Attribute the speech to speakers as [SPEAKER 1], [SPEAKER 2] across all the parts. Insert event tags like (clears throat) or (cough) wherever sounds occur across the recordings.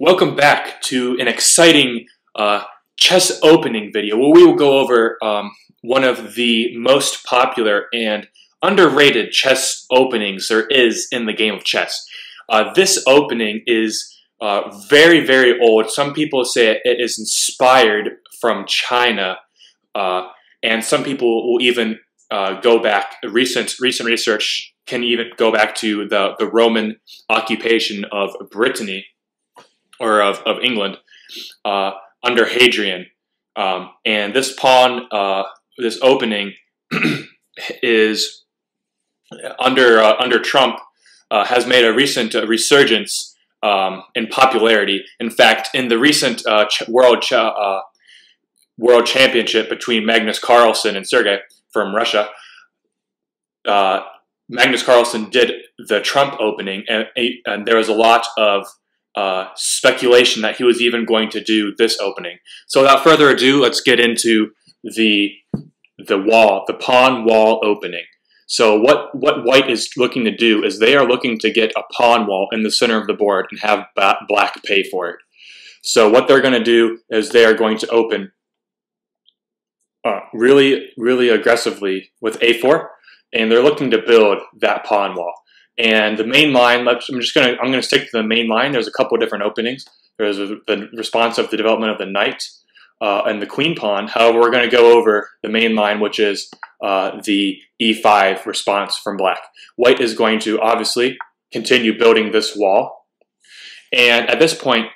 [SPEAKER 1] Welcome back to an exciting uh, chess opening video where we will go over um, one of the most popular and underrated chess openings there is in the game of chess. Uh, this opening is uh, very, very old. Some people say it is inspired from China, uh, and some people will even uh, go back. Recent recent research can even go back to the the Roman occupation of Brittany or of, of England uh, under Hadrian. Um, and this pawn, uh, this opening, (clears throat) is under uh, under Trump uh, has made a recent uh, resurgence um, in popularity. In fact, in the recent uh, ch world ch world championship between Magnus Carlsen and Sergey from Russia, Magnus Carlsen did the Trump opening, and, and there was a lot of uh, speculation that he was even going to do this opening. So without further ado, let's get into the the wall, the pawn wall opening. So what, what white is looking to do is they are looking to get a pawn wall in the center of the board and have black pay for it. So what they're going to do is they are going to open uh, really, really aggressively with a4, and they're looking to build that pawn wall. And the main line, I'm just gonna I'm gonna stick to the main line. There's a couple of different openings. There's the response of the development of the knight uh, and the queen pawn. However, we're going to go over the main line, which is uh, the e5 response from black. White is going to obviously continue building this wall. And at this point,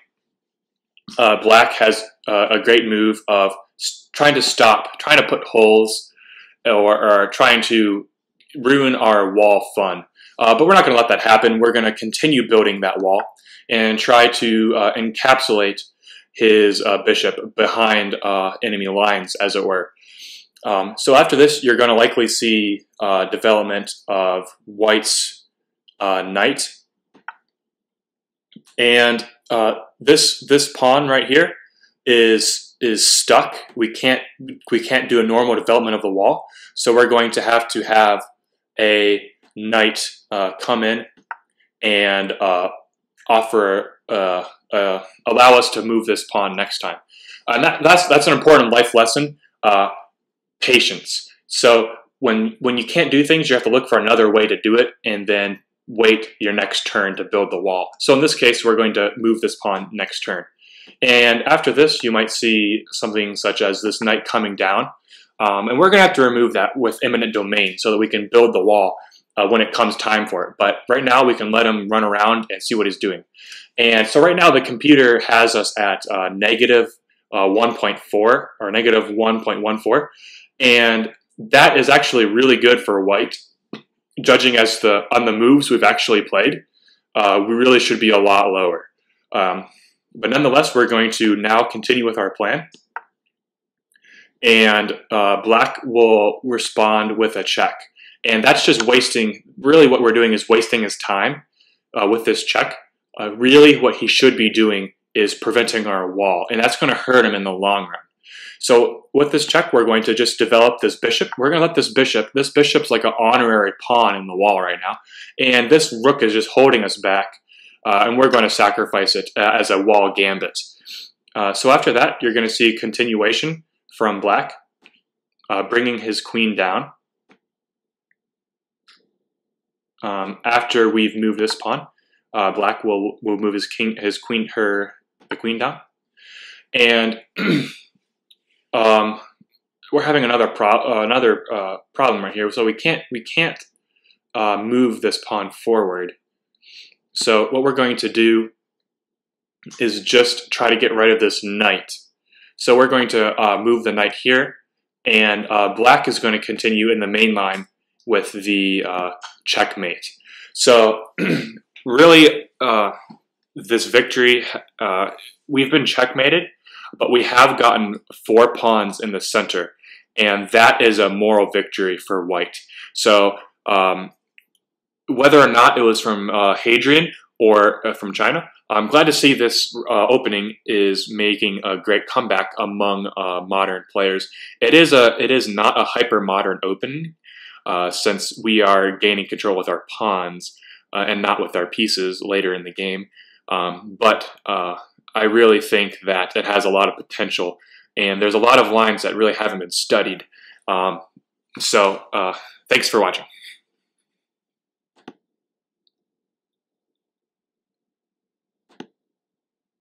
[SPEAKER 1] uh, black has uh, a great move of trying to stop, trying to put holes, or, or trying to ruin our wall fun. Uh, but we're not going to let that happen. We're going to continue building that wall and try to uh, encapsulate his uh, bishop behind uh, enemy lines, as it were. Um, so after this, you're going to likely see uh, development of White's uh, knight. And this this pawn right here is is stuck. We can't we can't do a normal development of the wall. So we're going to have to have a knight uh, come in and uh, offer uh, uh, allow us to move this pawn next time. and that, that's that's an important life lesson. Uh, patience. So when when you can't do things, you have to look for another way to do it, and then wait your next turn to build the wall. So in this case, we're going to move this pawn next turn. And after this, you might see something such as this knight coming down. Um, and we're going to have to remove that with eminent domain so that we can build the wall uh, when it comes time for it. But right now we can let him run around and see what he's doing. And so right now the computer has us at uh, negative, uh, 1.4 or negative 1.14. And that is actually really good for white. Judging as the on the moves we've actually played, uh, we really should be a lot lower. Um, but nonetheless, we're going to now continue with our plan. And uh, black will respond with a check. And that's just wasting, really what we're doing is wasting his time uh, with this check. Uh, really what he should be doing is preventing our wall, and that's going to hurt him in the long run. So with this check, we're going to just develop this bishop. We're going to let this bishop, this bishop's like an honorary pawn in the wall right now, and this rook is just holding us back, uh, and we're going to sacrifice it uh, as a wall gambit. Uh, so after that, you're going to see continuation from black, uh, bringing his queen down. Um, after we've moved this pawn, uh, black will will move his king, his queen, her the queen down, and (clears throat) um, we're having another pro uh, another uh, problem right here. So we can't we can't uh, move this pawn forward. So what we're going to do is just try to get rid of this knight. So we're going to uh, move the knight here, and uh, black is going to continue in the main line with the uh, checkmate. So (clears throat) really, uh, this victory, uh, we've been checkmated, but we have gotten four pawns in the center, and that is a moral victory for white. So um, whether or not it was from uh, Hadrian or uh, from China, I'm glad to see this uh, opening is making a great comeback among uh, modern players. It is a it is not a hyper modern opening, uh, since we are gaining control with our pawns uh, and not with our pieces later in the game. Um, but uh, I really think that it has a lot of potential, and there's a lot of lines that really haven't been studied. Um, so, uh, thanks for watching.